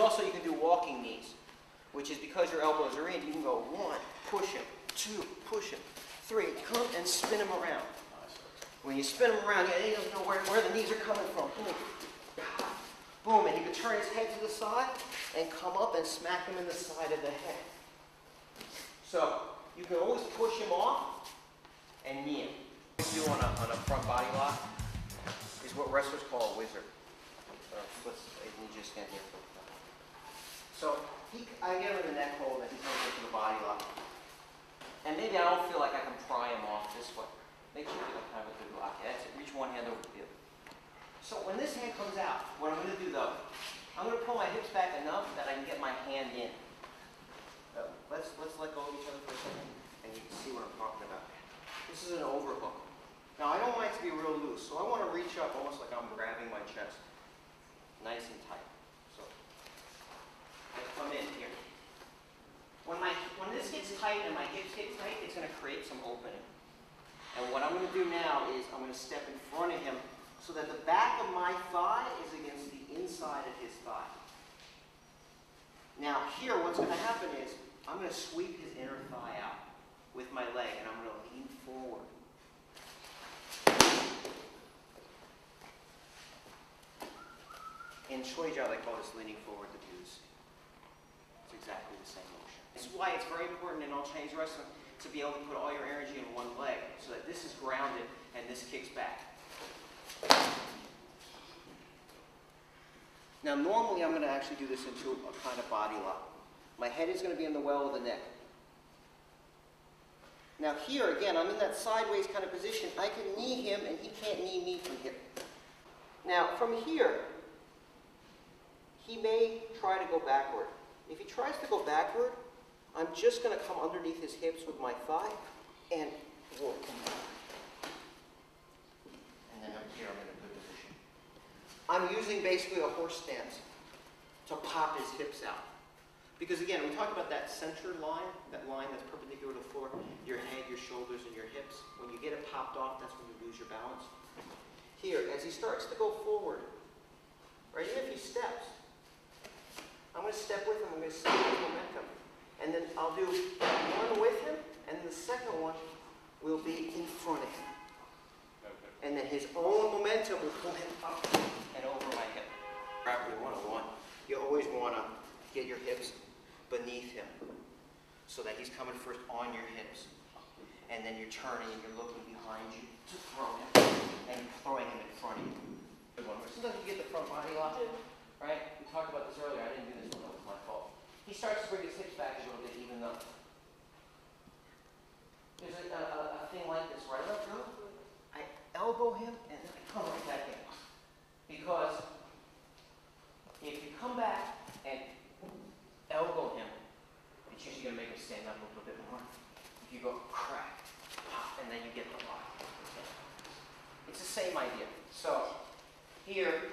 Also, you can do walking knees, which is because your elbows are in, you can go one, push him, two, push him, three, come and spin him around. When you spin him around, he doesn't know where, where the knees are coming from. Boom. Boom, and he can turn his head to the side and come up and smack him in the side of the head. So, you can always push him off and knee him. What you do on a, on a front body lock is what wrestlers call a wizard. Uh, let's, let me just stand here. So, he, I get him in the neck hold and he comes into the body lock. And maybe I don't feel like I can pry him off this way. Make sure you have a good lock. That's it. Reach one hand over the other. So when this hand comes out, what I'm going to do though, I'm going to pull my hips back enough that I can get my hand in. Uh, let's, let's let go of each other for a second, and you can see what I'm talking about. This is an overhook. Now I don't want it to be real loose, so I want to reach up almost like I'm grabbing my chest. Nice and tight. So, I come in here. When, my, when this gets tight and my hips get tight, it's going to create some opening. And what I'm going to do now is I'm going to step in front of him so that the back of my thigh is against the inside of his thigh. Now here, what's going to happen is I'm going to sweep his inner thigh out with my leg, and I'm going to lean forward. In Shuai Jiao, they call this leaning forward the deuce. It's exactly the same motion. This is why it's very important in all Chinese wrestling to be able to put all your energy in one leg so that this is grounded and this kicks back. Now normally I'm going to actually do this into a kind of body lock. My head is going to be in the well of the neck. Now here again, I'm in that sideways kind of position. I can knee him and he can't knee me from here. Now from here, he may try to go backward. If he tries to go backward, I'm just going to come underneath his hips with my thigh and work And then up here, I'm in a good position. I'm using basically a horse stance to pop his hips out. Because again, we talked about that center line, that line that's perpendicular to the floor, your head, your shoulders, and your hips. When you get it popped off, that's when you lose your balance. Here, as he starts to go forward, right, even if he steps, I'm going to step with him, I'm going to see his momentum. And then I'll do one with him, and the second one will be in front of him. And then his own momentum will pull him up and over my hip. Properly 101. You always want to get your hips beneath him so that he's coming first on your hips. And then you're turning and you're looking behind you to throw him and throwing him in front of you. Good one. Sometimes you get the front body lock, right? We talked about this earlier. I didn't do this one. That was my fault. He starts to bring his hips back a little bit, even though there's a, a, a where I let I elbow him, and then I come right back in. Because if you come back and elbow him, it's usually going to make him stand up a little bit more. If you go crack, pop, and then you get the lock. It's the same idea. So here,